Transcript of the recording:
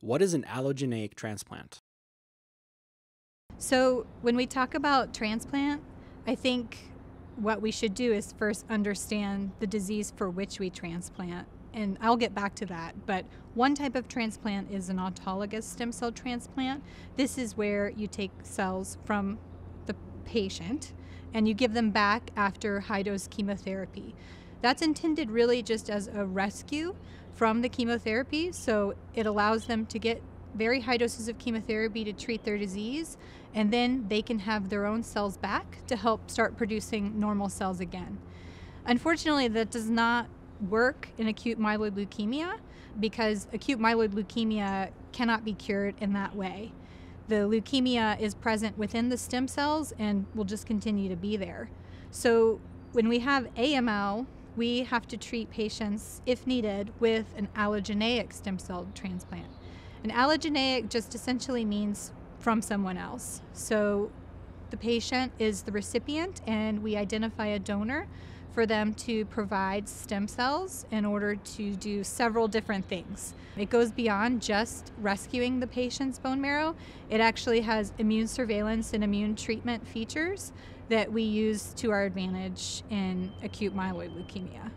What is an allogeneic transplant? So, when we talk about transplant, I think what we should do is first understand the disease for which we transplant. And I'll get back to that. But one type of transplant is an autologous stem cell transplant. This is where you take cells from the patient and you give them back after high dose chemotherapy. That's intended really just as a rescue from the chemotherapy. So it allows them to get very high doses of chemotherapy to treat their disease, and then they can have their own cells back to help start producing normal cells again. Unfortunately, that does not work in acute myeloid leukemia because acute myeloid leukemia cannot be cured in that way. The leukemia is present within the stem cells and will just continue to be there. So, when we have AML, we have to treat patients, if needed, with an allogeneic stem cell transplant. An allogeneic just essentially means from someone else. So the patient is the recipient, and we identify a donor for them to provide stem cells in order to do several different things. It goes beyond just rescuing the patient's bone marrow, it actually has immune surveillance and immune treatment features that we use to our advantage in acute myeloid leukemia.